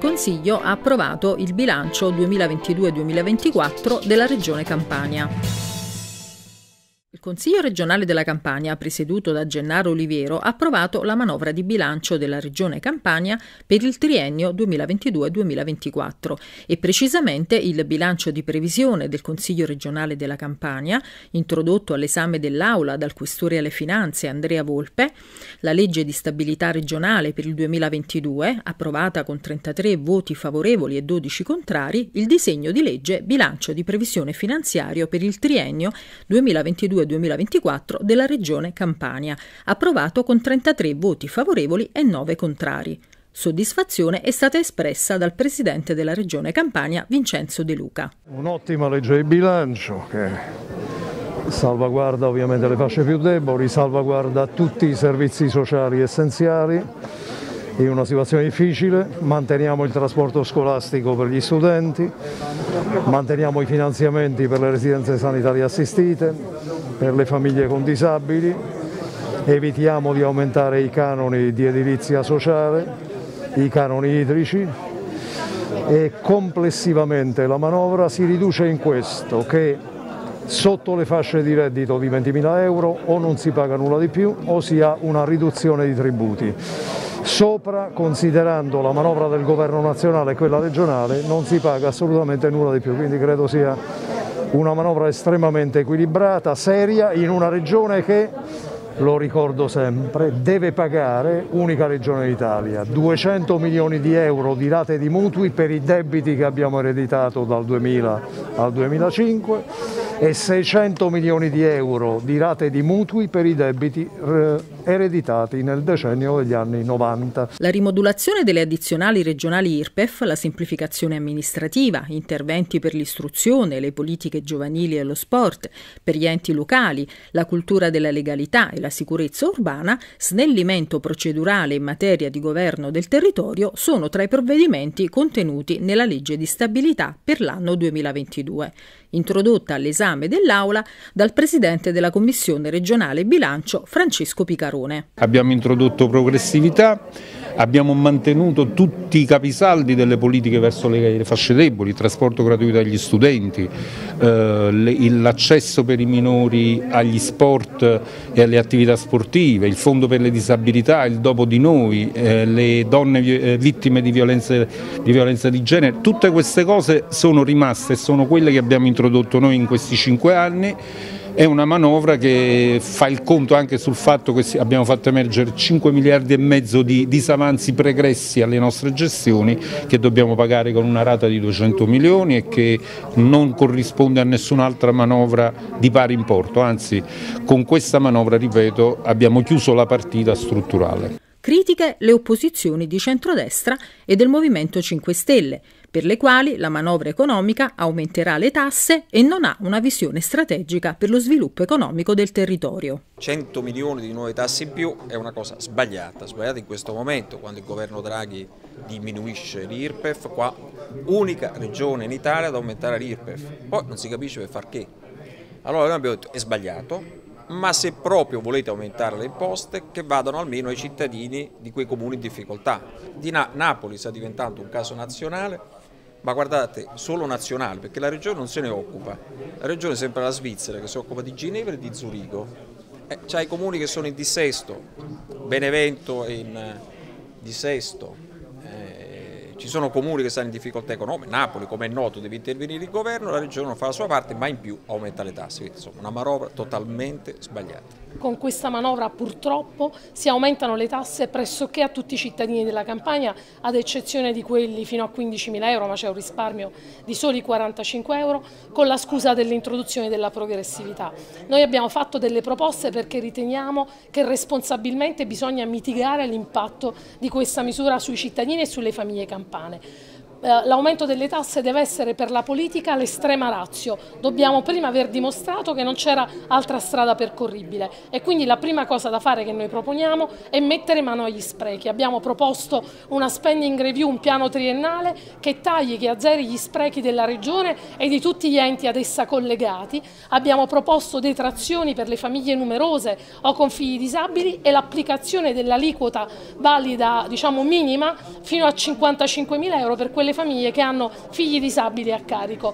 Consiglio ha approvato il bilancio 2022-2024 della Regione Campania. Il Consiglio regionale della Campania, presieduto da Gennaro Oliviero, ha approvato la manovra di bilancio della Regione Campania per il triennio 2022-2024 e precisamente il bilancio di previsione del Consiglio regionale della Campania, introdotto all'esame dell'Aula dal Questore alle Finanze Andrea Volpe, la legge di stabilità regionale per il 2022, approvata con 33 voti favorevoli e 12 contrari, il disegno di legge bilancio di previsione finanziario per il triennio 2022 2022-2024 della Regione Campania, approvato con 33 voti favorevoli e 9 contrari. Soddisfazione è stata espressa dal Presidente della Regione Campania, Vincenzo De Luca. Un'ottima legge di bilancio che salvaguarda ovviamente le fasce più deboli, salvaguarda tutti i servizi sociali essenziali in una situazione difficile, manteniamo il trasporto scolastico per gli studenti, manteniamo i finanziamenti per le residenze sanitarie assistite, per le famiglie con disabili, evitiamo di aumentare i canoni di edilizia sociale, i canoni idrici e complessivamente la manovra si riduce in questo che sotto le fasce di reddito di 20.000 euro o non si paga nulla di più o si ha una riduzione di tributi. Sopra, considerando la manovra del governo nazionale e quella regionale, non si paga assolutamente nulla di più, quindi credo sia una manovra estremamente equilibrata, seria, in una regione che, lo ricordo sempre, deve pagare, unica regione d'Italia, 200 milioni di euro di rate di mutui per i debiti che abbiamo ereditato dal 2000 al 2005 e 600 milioni di euro di rate di mutui per i debiti eh, ereditati nel decennio degli anni 90. La rimodulazione delle addizionali regionali IRPEF, la semplificazione amministrativa, interventi per l'istruzione, le politiche giovanili e lo sport, per gli enti locali, la cultura della legalità e la sicurezza urbana, snellimento procedurale in materia di governo del territorio sono tra i provvedimenti contenuti nella legge di stabilità per l'anno 2022 introdotta all'esame dell'Aula dal Presidente della Commissione regionale bilancio Francesco Picarone. Abbiamo introdotto progressività Abbiamo mantenuto tutti i capisaldi delle politiche verso le fasce deboli, il trasporto gratuito agli studenti, eh, l'accesso per i minori agli sport e alle attività sportive, il fondo per le disabilità, il dopo di noi, eh, le donne eh, vittime di violenza, di violenza di genere, tutte queste cose sono rimaste e sono quelle che abbiamo introdotto noi in questi cinque anni è una manovra che fa il conto anche sul fatto che abbiamo fatto emergere 5 miliardi e mezzo di disavanzi pregressi alle nostre gestioni che dobbiamo pagare con una rata di 200 milioni e che non corrisponde a nessun'altra manovra di pari importo, anzi con questa manovra, ripeto, abbiamo chiuso la partita strutturale. Critiche le opposizioni di centrodestra e del Movimento 5 Stelle per le quali la manovra economica aumenterà le tasse e non ha una visione strategica per lo sviluppo economico del territorio. 100 milioni di nuove tasse in più è una cosa sbagliata, sbagliata in questo momento quando il governo Draghi diminuisce l'IRPEF, qua unica regione in Italia ad aumentare l'IRPEF, poi non si capisce per far che. Allora noi abbiamo detto è sbagliato, ma se proprio volete aumentare le imposte che vadano almeno ai cittadini di quei comuni in difficoltà. Di Na Napoli sta diventando un caso nazionale, ma guardate, solo nazionale, perché la regione non se ne occupa. La regione è sempre la Svizzera che si occupa di Ginevra e di Zurigo. Eh, C'ha i comuni che sono in dissesto, Benevento è in eh, dissesto, ci sono comuni che stanno in difficoltà economica, Napoli come è noto deve intervenire il governo, la regione non fa la sua parte, ma in più aumenta le tasse, insomma una manovra totalmente sbagliata. Con questa manovra purtroppo si aumentano le tasse pressoché a tutti i cittadini della Campania, ad eccezione di quelli fino a 15.000 euro, ma c'è un risparmio di soli 45 euro, con la scusa dell'introduzione della progressività. Noi abbiamo fatto delle proposte perché riteniamo che responsabilmente bisogna mitigare l'impatto di questa misura sui cittadini e sulle famiglie campane eh, l'aumento delle tasse deve essere per la politica l'estrema razio. Dobbiamo prima aver dimostrato che non c'era altra strada percorribile e quindi la prima cosa da fare che noi proponiamo è mettere mano agli sprechi. Abbiamo proposto una spending review, un piano triennale che tagli, che azzeri gli sprechi della Regione e di tutti gli enti ad essa collegati. Abbiamo proposto detrazioni per le famiglie numerose o con figli disabili e l'applicazione dell'aliquota valida, diciamo minima, fino a 55.000 euro per quelle delle famiglie che hanno figli disabili a carico.